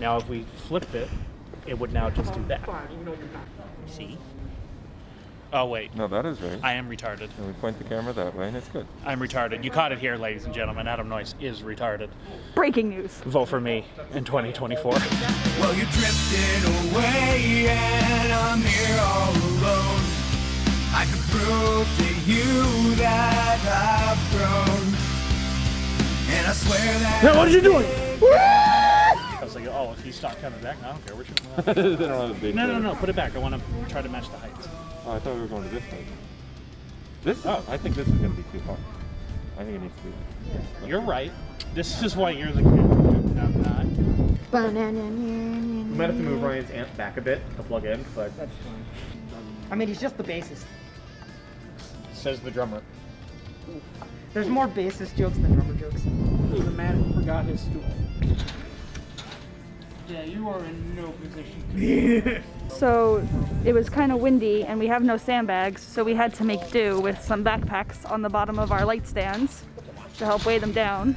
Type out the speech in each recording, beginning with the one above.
Now, if we flipped it, it would now just do that. See? Oh, wait. No, that is right. I am retarded. And we point the camera that way, and it's good. I'm retarded. You caught it here, ladies and gentlemen. Adam Noyes is retarded. Breaking news. Vote for me in 2024. Well, you drifted away and I'm here all alone. I could prove to you that I've grown. And I swear that. Now, what are you doing? I was like, oh, if he's stopped coming back, I don't care. We're shooting that. they don't have a big No, no, head. no. Put it back. I want to try to match the heights. Oh, I thought we were going to this side. This? Oh, I think this is going to be too hard. I think it needs to be. You're right. This is why you're the kid. I'm not. We might have to move Ryan's amp back a bit to plug in, but That's fine. I mean, he's just the bassist. says the drummer. There's more bassist jokes than drummer jokes. The man who forgot his stool. Yeah, you are in no position. So it was kind of windy and we have no sandbags, so we had to make do with some backpacks on the bottom of our light stands to help weigh them down.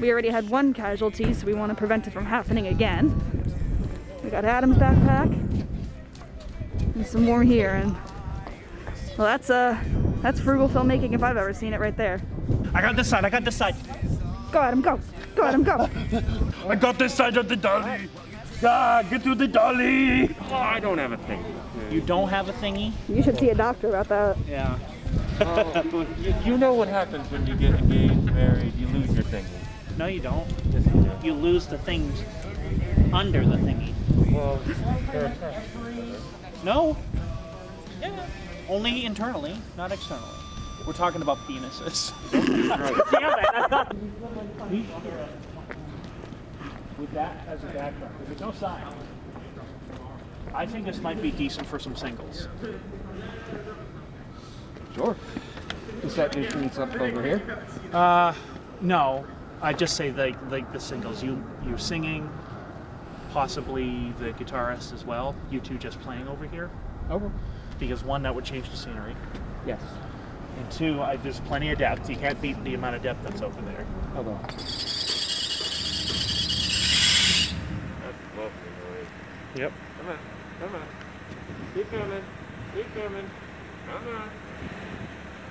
We already had one casualty, so we want to prevent it from happening again. We got Adam's backpack and some more here, and well, that's uh, that's frugal filmmaking if I've ever seen it right there. I got this side. I got this side. Go Adam, go! Go Adam, go! I got this side of the dolly. Ah, get to the dolly. Oh, I don't have a thing. You don't have a thingy? You should see a doctor about that. Yeah. Oh, you, you know what happens when you get engaged, married, you lose your thingy. No, you don't. Yes, you do. You lose the things under the thingy. Well. No. Yeah. Only internally, not externally. We're talking about penises. Damn it! With that as a background, there's no sign. I think this might be decent for some singles. Sure. Is that sheets up over here. Uh, no. I just say the like the singles. You you singing, possibly the guitarist as well. You two just playing over here. Over. Because one, that would change the scenery. Yes. And two, I, there's plenty of depth. You can't beat the amount of depth that's over there. Hold on. That's lovely noise. Yep. Come on, come on. Keep coming, keep coming. Come on.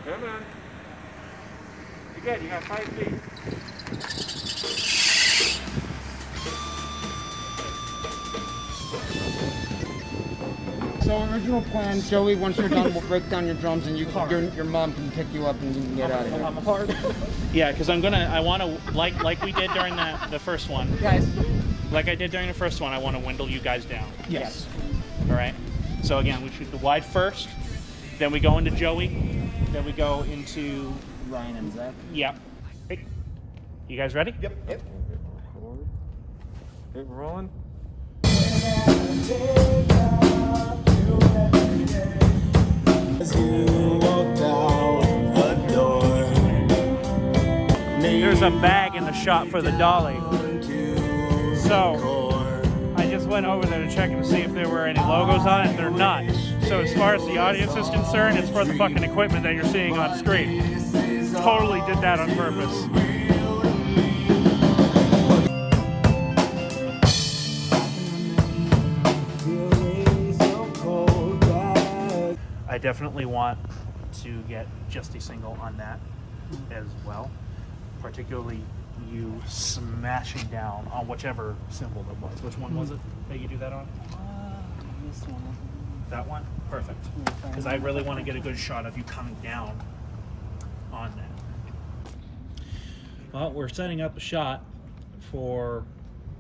Come on. You good, you got five feet. So original plan, Joey, once you're done, we'll break down your drums and you can, your, your mom can pick you up and you can get out of here. I'm hard. yeah, because I'm gonna. I want to like like we did during the the first one. Guys. Like I did during the first one. I want to windle you guys down. Yes. All right. So again, we shoot the wide first. Then we go into Joey. Then we go into Ryan and Zach. Yep. Hey. You guys ready? Yep. Yep. Okay, we're rolling. There's a bag in the shot for the dolly. So I just went over there to check to see if there were any logos on it. And they're not. So as far as the audience is concerned, it's for the fucking equipment that you're seeing on screen. Totally did that on purpose. I definitely want to get just a single on that as well. Particularly you smashing down on whichever cymbal that was. Which one was it that you do that on? This one. That one? Perfect. Because I really want to get a good shot of you coming down on that. Well, we're setting up a shot for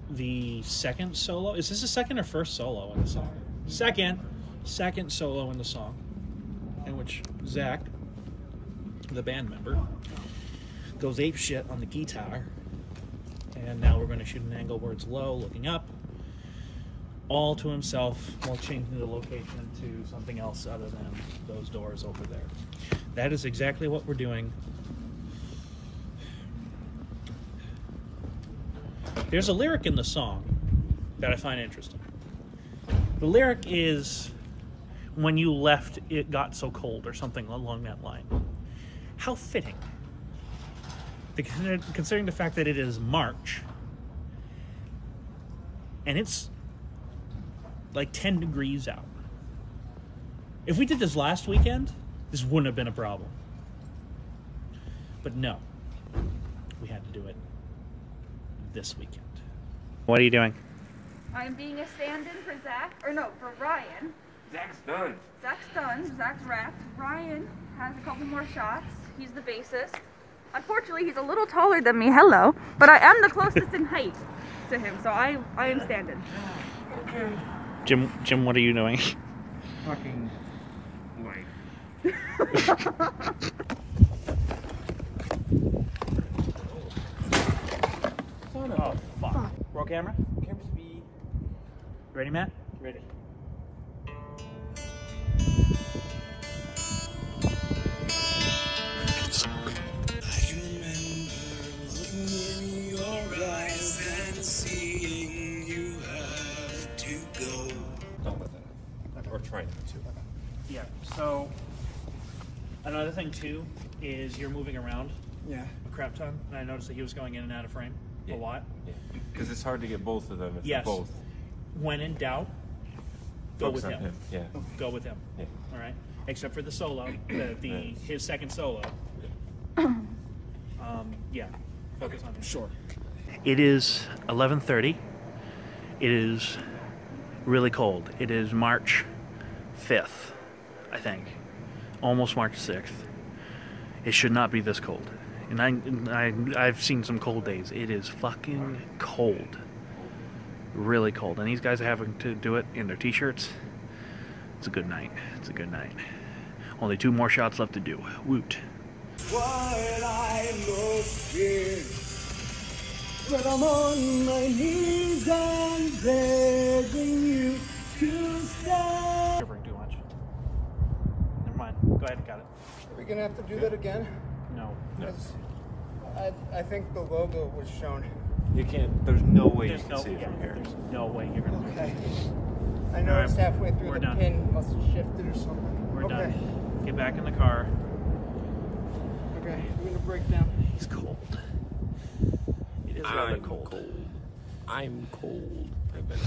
the second solo. Is this the second or first solo in the song? Second. Second solo in the song. In which Zach, the band member, goes ape shit on the guitar. And now we're going to shoot an angle where it's low, looking up, all to himself while changing the location to something else other than those doors over there. That is exactly what we're doing. There's a lyric in the song that I find interesting. The lyric is when you left it got so cold or something along that line. How fitting. The- Considering the fact that it is March and it's like 10 degrees out. If we did this last weekend, this wouldn't have been a problem. But no, we had to do it this weekend. What are you doing? I'm being a stand-in for Zach, or no, for Ryan. Zach's done. Zach's done. Zach's wrapped. Ryan has a couple more shots. He's the bassist. Unfortunately, he's a little taller than me. Hello, but I am the closest in height to him, so I I am standing. Jim, Jim, what are you doing? Fucking. Wait. Oh, fuck. Roll camera. Camera speed. Ready, Matt? Ready. Another thing too is you're moving around Yeah. a crap ton, and I noticed that he was going in and out of frame Yeah. a lot. Yeah. Because it's hard to get both of them if Yes. they're both. When in doubt, go Focus with on him. Yeah. Go with him. Yeah. All right. Except for the solo, the, the Right. his second solo. um, yeah. Focus on him. Sure. It is 11:30. It is really cold. It is March 5th, I think. Almost March 6th. It should not be this cold. And I, I I've seen some cold days. It is fucking cold. Really cold. And these guys are having to do it in their t-shirts. It's a good night. It's a good night. Only two more shots left to do. Woot. What I fear. But I'm on my knees and begging you to stop. Go ahead. And cut it. Are we gonna have to do that again? No. Because I, I think the logo was shown. You can't. There's no way There's you can no, see it yeah, from here. there's no way you're gonna. Okay. I noticed Alright, halfway through we're the done. pin must have shifted or something. We're okay. done. Get back in the car. Okay, I'm gonna break down. He's cold. It is rather cold. I'm cold. I've been